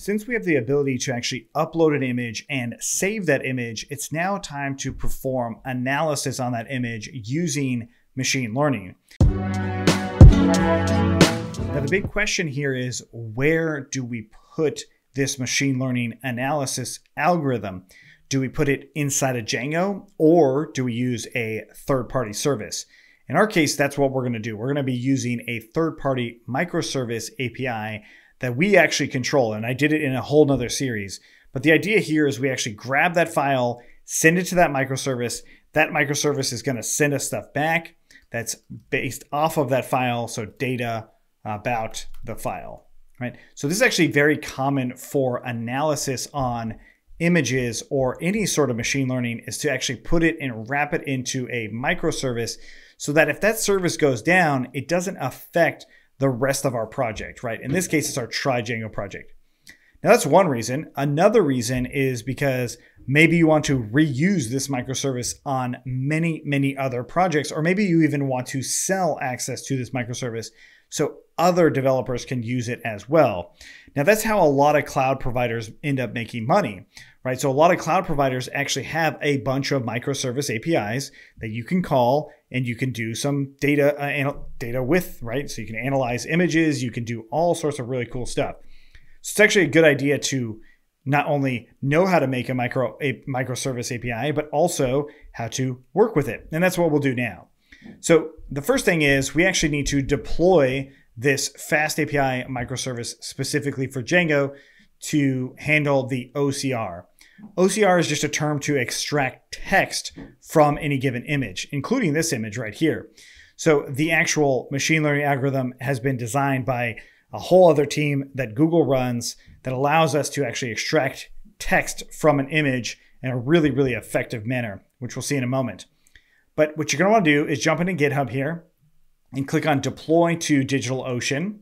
Since we have the ability to actually upload an image and save that image, it's now time to perform analysis on that image using machine learning. Now, the big question here is where do we put this machine learning analysis algorithm? Do we put it inside of Django or do we use a third party service? In our case, that's what we're going to do. We're going to be using a third party microservice API that we actually control. And I did it in a whole nother series. But the idea here is we actually grab that file, send it to that microservice. That microservice is going to send us stuff back that's based off of that file. So data about the file, right? So this is actually very common for analysis on images or any sort of machine learning is to actually put it and wrap it into a microservice so that if that service goes down, it doesn't affect the rest of our project, right? In this case, it's our Try Django project. Now, that's one reason. Another reason is because maybe you want to reuse this microservice on many, many other projects, or maybe you even want to sell access to this microservice so other developers can use it as well. Now, that's how a lot of cloud providers end up making money, right? So, a lot of cloud providers actually have a bunch of microservice APIs that you can call and you can do some data uh, data with, right? So, you can analyze images, you can do all sorts of really cool stuff. So, it's actually a good idea to not only know how to make a micro a microservice API, but also how to work with it. And that's what we'll do now. So the first thing is we actually need to deploy this FastAPI microservice specifically for Django to handle the OCR. OCR is just a term to extract text from any given image, including this image right here. So the actual machine learning algorithm has been designed by a whole other team that Google runs that allows us to actually extract text from an image in a really, really effective manner, which we'll see in a moment. But what you're going to want to do is jump into GitHub here and click on deploy to DigitalOcean.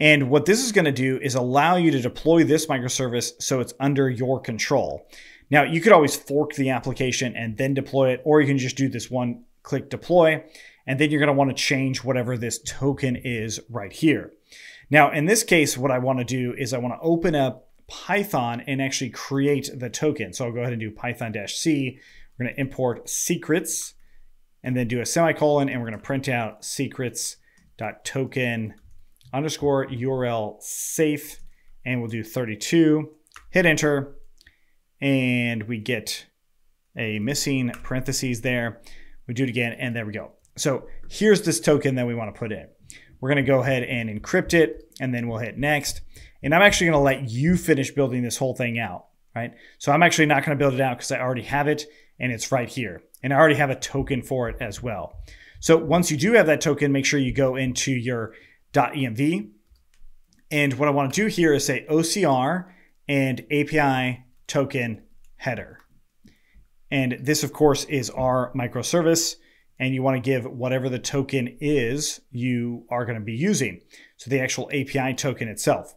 And what this is going to do is allow you to deploy this microservice so it's under your control. Now, you could always fork the application and then deploy it, or you can just do this one click deploy, and then you're going to want to change whatever this token is right here. Now, in this case, what I want to do is I want to open up Python and actually create the token. So I'll go ahead and do python-c. We're going to import secrets and then do a semicolon, and we're going to print out secrets.token underscore URL safe, and we'll do 32. Hit enter, and we get a missing parentheses there. We do it again, and there we go. So here's this token that we want to put in. We're going to go ahead and encrypt it, and then we'll hit next. And I'm actually going to let you finish building this whole thing out, right? So I'm actually not going to build it out because I already have it, and it's right here. And I already have a token for it as well. So once you do have that token, make sure you go into your .env. And what I want to do here is say OCR and API token header. And this, of course, is our microservice. And you want to give whatever the token is you are going to be using. So the actual API token itself.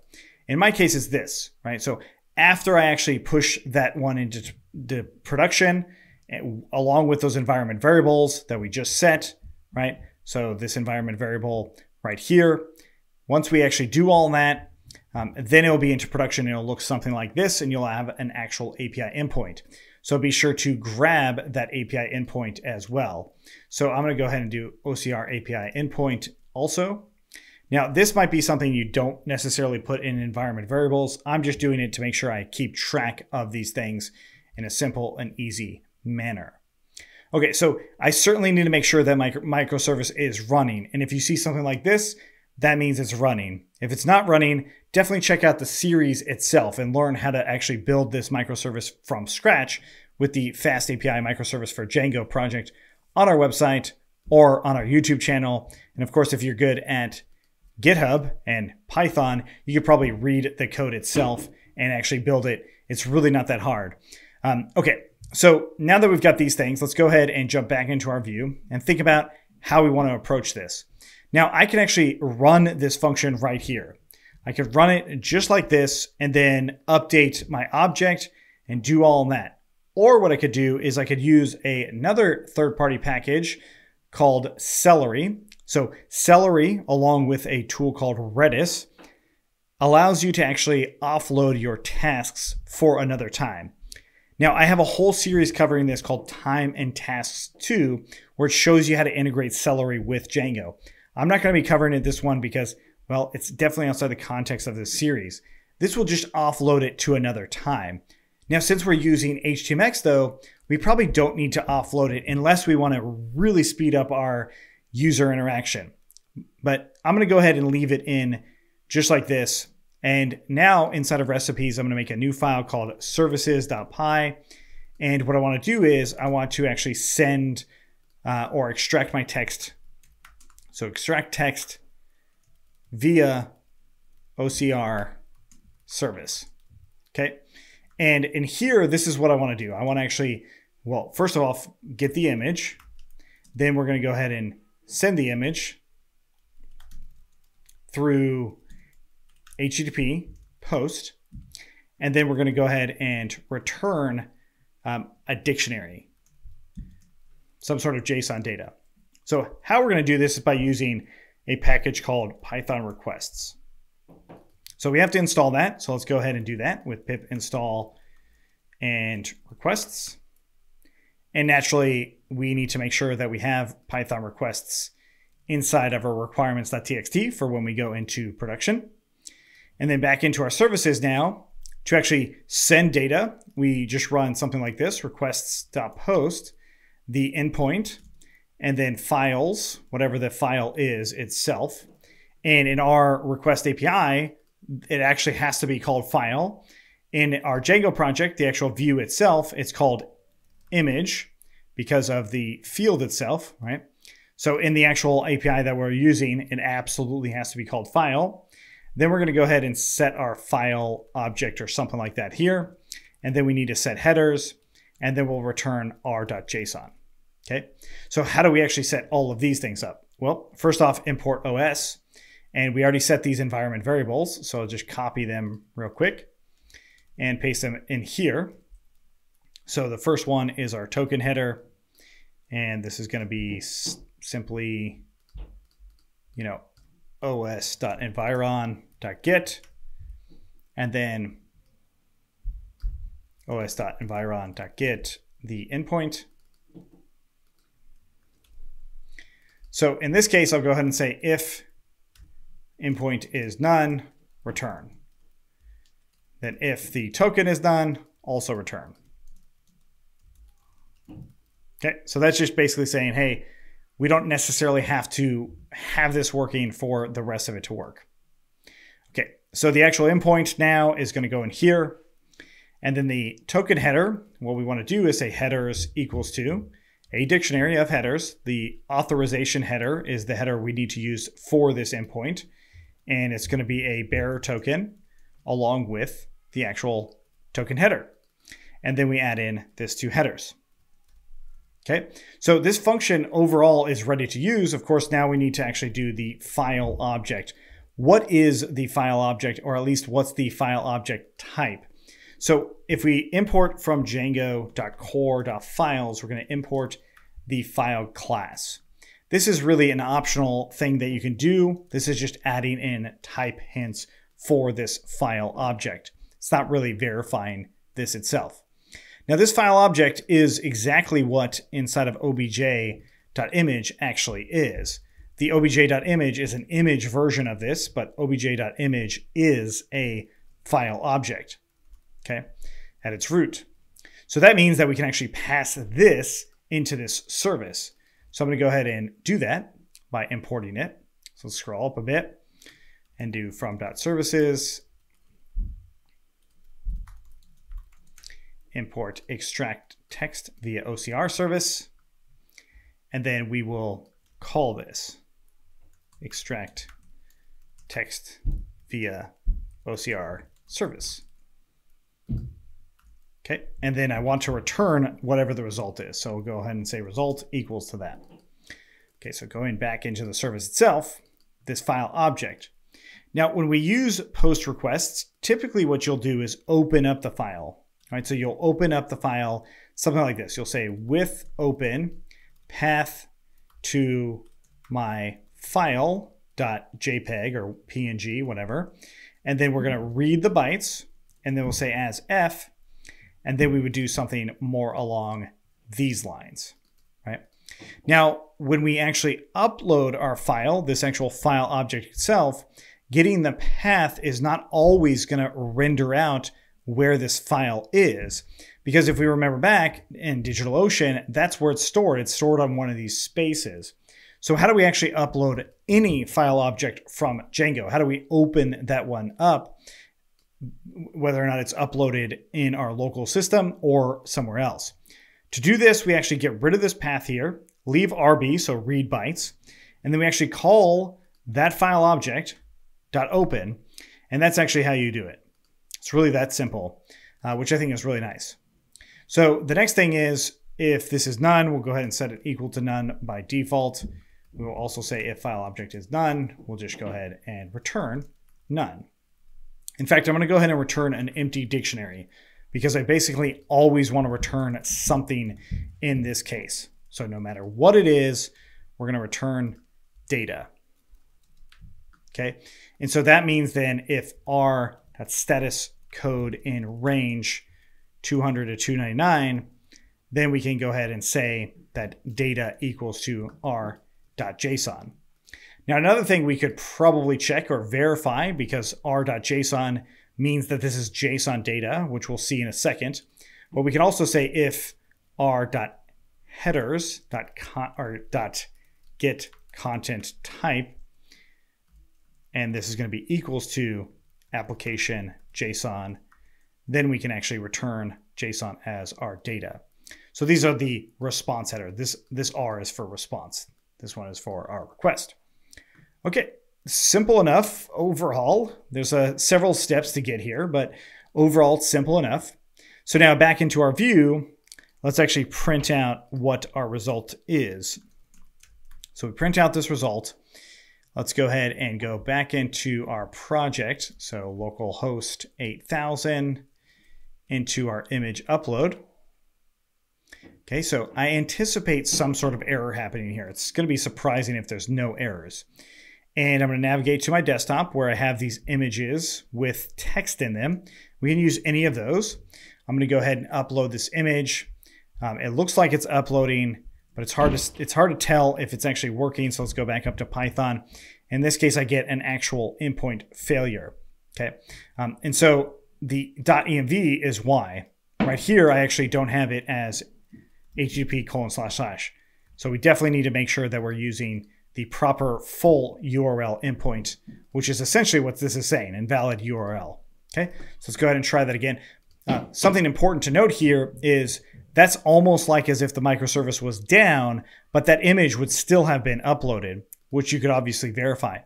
In my case, it's this, right? So after I actually push that one into the production, along with those environment variables that we just set, right? So this environment variable right here, once we actually do all that, um, then it'll be into production. and It'll look something like this, and you'll have an actual API endpoint. So be sure to grab that API endpoint as well. So I'm going to go ahead and do OCR API endpoint also. Now, this might be something you don't necessarily put in environment variables. I'm just doing it to make sure I keep track of these things in a simple and easy manner. Okay, so I certainly need to make sure that my microservice is running. And if you see something like this, that means it's running. If it's not running, definitely check out the series itself and learn how to actually build this microservice from scratch with the FastAPI microservice for Django project on our website or on our YouTube channel. And of course, if you're good at GitHub and Python, you could probably read the code itself and actually build it. It's really not that hard. Um, okay, so now that we've got these things, let's go ahead and jump back into our view and think about how we want to approach this. Now I can actually run this function right here. I could run it just like this and then update my object and do all that. Or what I could do is I could use a, another third-party package called Celery. So Celery, along with a tool called Redis, allows you to actually offload your tasks for another time. Now, I have a whole series covering this called Time and Tasks 2, where it shows you how to integrate Celery with Django. I'm not going to be covering it this one because, well, it's definitely outside the context of this series. This will just offload it to another time. Now, since we're using HTMX though, we probably don't need to offload it unless we want to really speed up our user interaction. But I'm going to go ahead and leave it in just like this. And now inside of recipes, I'm going to make a new file called services.py. And what I want to do is I want to actually send uh, or extract my text. So extract text via OCR service. Okay. And in here, this is what I want to do. I want to actually, well, first of all, get the image. Then we're going to go ahead and send the image through HTTP post. And then we're going to go ahead and return um, a dictionary, some sort of JSON data. So how we're going to do this is by using a package called Python requests. So we have to install that. So let's go ahead and do that with pip install and requests. And naturally, we need to make sure that we have Python requests inside of our requirements.txt for when we go into production. And then back into our services now, to actually send data, we just run something like this, requests.post, the endpoint, and then files, whatever the file is itself. And in our request API, it actually has to be called file. In our Django project, the actual view itself, it's called image because of the field itself, right? So in the actual API that we're using, it absolutely has to be called file. Then we're going to go ahead and set our file object or something like that here. And then we need to set headers and then we'll return r.json. Okay. So how do we actually set all of these things up? Well, first off, import OS. And we already set these environment variables. So I'll just copy them real quick and paste them in here. So the first one is our token header. And this is going to be simply, you know, os.environ.get. And then os.environ.get the endpoint. So in this case, I'll go ahead and say if endpoint is none, return. Then if the token is none, also return. Okay, so that's just basically saying, hey, we don't necessarily have to have this working for the rest of it to work. So the actual endpoint now is going to go in here. And then the token header, what we want to do is say headers equals to a dictionary of headers. The authorization header is the header we need to use for this endpoint. And it's going to be a bearer token along with the actual token header. And then we add in this two headers. Okay, so this function overall is ready to use. Of course, now we need to actually do the file object. What is the file object, or at least what's the file object type? So if we import from django.core.files, we're going to import the file class. This is really an optional thing that you can do. This is just adding in type hints for this file object. It's not really verifying this itself. Now this file object is exactly what inside of obj.image actually is. The obj.image is an image version of this, but obj.image is a file object, okay, at its root. So that means that we can actually pass this into this service. So I'm going to go ahead and do that by importing it. So scroll up a bit and do from.services, import extract text via OCR service, and then we will call this extract text via OCR service. Okay, and then I want to return whatever the result is. So we'll go ahead and say result equals to that. Okay, so going back into the service itself, this file object. Now, when we use post requests, typically what you'll do is open up the file. Right, so you'll open up the file, something like this. You'll say with open path to my file.jpg or png, whatever. and then we're going to read the bytes, and then we'll say as f, and then we would do something more along these lines, right? Now, when we actually upload our file, this actual file object itself, getting the path is not always going to render out where this file is. Because if we remember back in DigitalOcean, that's where it's stored. It's stored on one of these spaces. So how do we actually upload any file object from Django? How do we open that one up, whether or not it's uploaded in our local system or somewhere else? To do this, we actually get rid of this path here, leave RB, so read bytes, and then we actually call that file object dot open, and that's actually how you do it. It's really that simple, uh, which I think is really nice. So the next thing is if this is none, we'll go ahead and set it equal to none by default. We will also say if file object is none, we'll just go mm-hmm. ahead and return none. In fact, I'm going to go ahead and return an empty dictionary because I basically always want to return something in this case. So no matter what it is, we're going to return data. Okay. And so that means then if R, that status code in range 200 to 299, then we can go ahead and say that data equals to r.json. Now, another thing we could probably check or verify because r.json means that this is JSON data, which we'll see in a second. But we can also say if r.headers or get content type, and this is going to be equals to application JSON, then we can actually return JSON as our data. So these are the response header. This, this R is for response. This one is for our request. Okay, simple enough overall. There's uh, several steps to get here, but overall it's simple enough. So now back into our view, let's actually print out what our result is. So we print out this result. Let's go ahead and go back into our project. So localhost 8000 into our image upload. Okay, so I anticipate some sort of error happening here. It's going to be surprising if there's no errors. And I'm going to navigate to my desktop where I have these images with text in them. We can use any of those. I'm going to go ahead and upload this image. Um, it looks like it's uploading but it's hard to it's hard to tell if it's actually working. So let's go back up to Python. In this case, I get an actual endpoint failure. Okay, um, and so the .env is why. Right here, I actually don't have it as HTTP colon slash slash. So we definitely need to make sure that we're using the proper full URL endpoint, which is essentially what this is saying, invalid URL. Okay, so let's go ahead and try that again. Uh, something important to note here is that's almost like as if the microservice was down, but that image would still have been uploaded, which you could obviously verify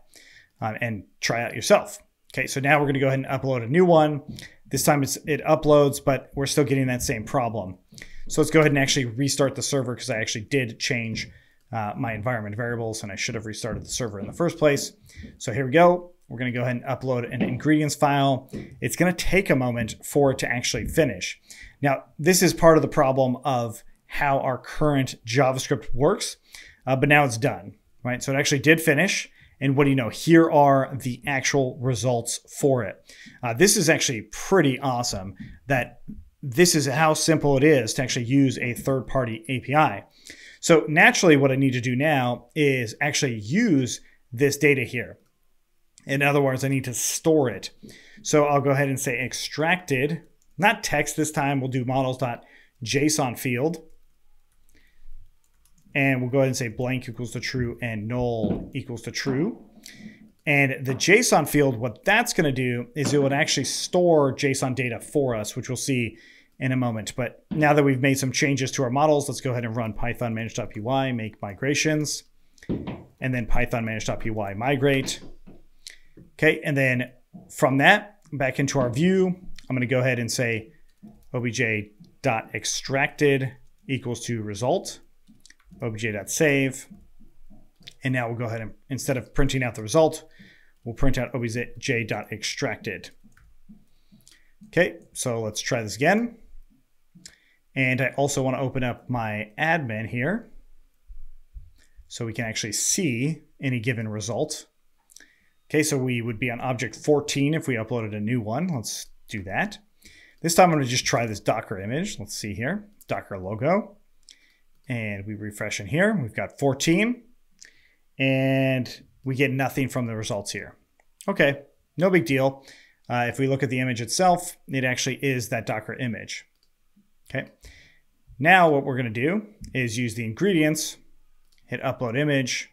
um, and try out yourself. Okay, so now we're going to go ahead and upload a new one. This time it uploads, but we're still getting that same problem. So let's go ahead and actually restart the server because I actually did change uh, my environment variables and I should have restarted the server in the first place. So here we go. We're going to go ahead and upload an ingredients file. It's going to take a moment for it to actually finish. Now, this is part of the problem of how our current JavaScript works, uh, but now it's done, right? So it actually did finish. And what do you know? Here are the actual results for it. Uh, this is actually pretty awesome that this is how simple it is to actually use a third party API. So naturally, what I need to do now is actually use this data here. In other words, I need to store it. So I'll go ahead and say extracted not text this time. We'll do models.json field. And we'll go ahead and say blank equals to true and null equals to true. And the JSON field, what that's going to do is it would actually store JSON data for us, which we'll see in a moment. But now that we've made some changes to our models, let's go ahead and run python manage.py, make migrations, and then python manage.py migrate. Okay, and then from that, back into our view, I'm going to go ahead and say obj.extracted equals to result, obj.save. And now we'll go ahead and instead of printing out the result, we'll print out obj.extracted. Okay, so let's try this again. And I also want to open up my admin here so we can actually see any given result. Okay, so we would be on object 14 if we uploaded a new one. Let's do that. This time I'm going to just try this Docker image. Let's see here, Docker logo. And we refresh in here. We've got 14 and we get nothing from the results here. Okay, no big deal. Uh, if we look at the image itself, it actually is that Docker image. Okay. Now what we're going to do is use the ingredients, hit upload image,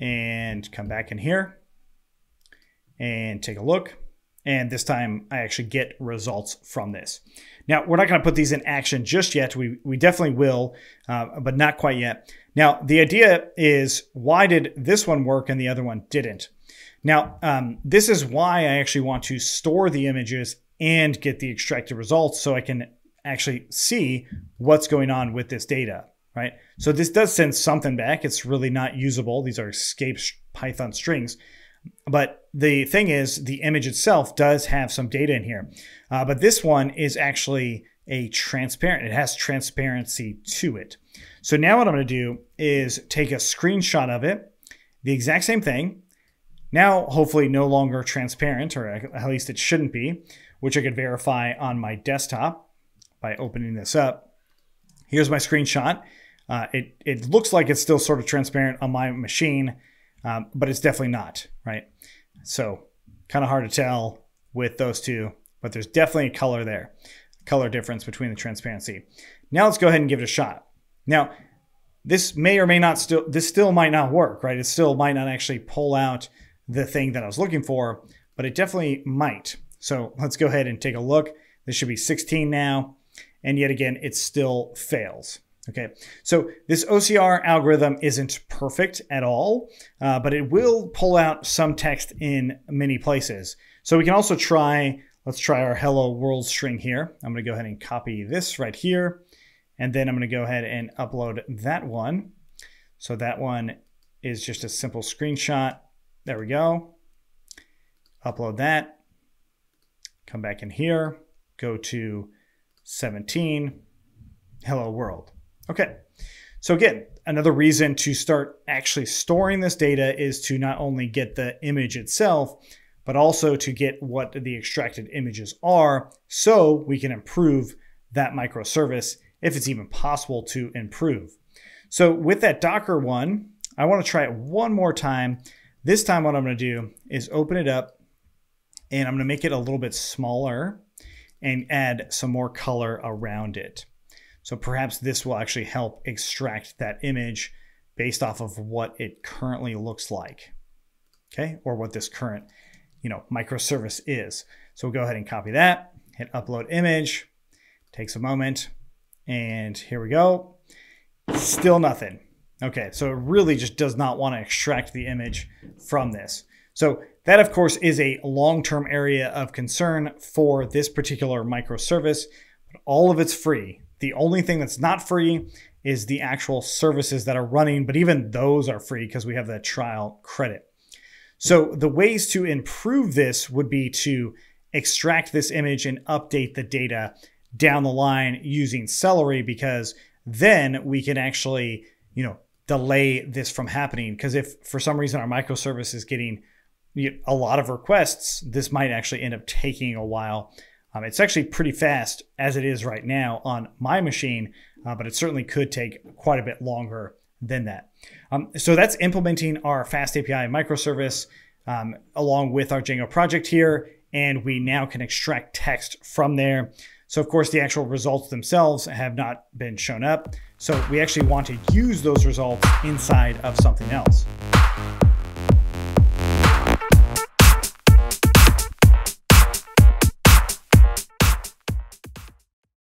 and come back in here and take a look. And this time I actually get results from this. Now, we're not going to put these in action just yet. We, we definitely will, uh, but not quite yet. Now, the idea is why did this one work and the other one didn't? Now, um, this is why I actually want to store the images and get the extracted results so I can actually see what's going on with this data, right? So this does send something back. It's really not usable. These are escape Python strings. But the thing is, the image itself does have some data in here. Uh, but this one is actually a transparent, it has transparency to it. So now what I'm going to do is take a screenshot of it, the exact same thing. Now, hopefully, no longer transparent, or at least it shouldn't be, which I could verify on my desktop by opening this up. Here's my screenshot. Uh, it, it looks like it's still sort of transparent on my machine, um, but it's definitely not, right? So kind of hard to tell with those two, but there's definitely a color there, color difference between the transparency. Now let's go ahead and give it a shot. Now, this may or may not still, this still might not work, right? It still might not actually pull out the thing that I was looking for, but it definitely might. So let's go ahead and take a look. This should be 16 now. And yet again, it still fails. Okay, so this OCR algorithm isn't perfect at all, uh, but it will pull out some text in many places. So we can also try, let's try our hello world string here. I'm gonna go ahead and copy this right here. And then I'm gonna go ahead and upload that one. So that one is just a simple screenshot. There we go. Upload that. Come back in here, go to 17, hello world. Okay, so again, another reason to start actually storing this data is to not only get the image itself, but also to get what the extracted images are so we can improve that microservice if it's even possible to improve. So with that Docker one, I want to try it one more time. This time what I'm going to do is open it up and I'm going to make it a little bit smaller and add some more color around it. So perhaps this will actually help extract that image based off of what it currently looks like, okay? Or what this current, you know, microservice is. So we'll go ahead and copy that, hit upload image, takes a moment, and here we go. Still nothing. Okay, so it really just does not want to extract the image from this. So that, of course, is a long-term area of concern for this particular microservice, but all of it's free. The only thing that's not free is the actual services that are running, but even those are free because we have that trial credit. So the ways to improve this would be to extract this image and update the data down the line using Celery because then we can actually, you know, delay this from happening. Because if for some reason our microservice is getting a lot of requests, this might actually end up taking a while um, it's actually pretty fast as it is right now on my machine, uh, but it certainly could take quite a bit longer than that. Um, so that's implementing our FastAPI microservice um, along with our Django project here, and we now can extract text from there. So of course the actual results themselves have not been shown up. So we actually want to use those results inside of something else.